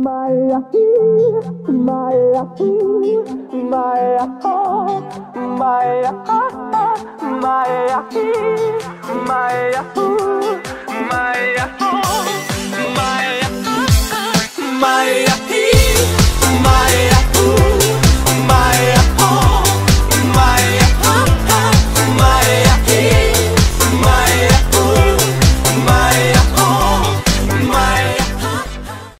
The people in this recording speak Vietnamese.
My love, my love, my love, my love, my love, my love, my love, my love.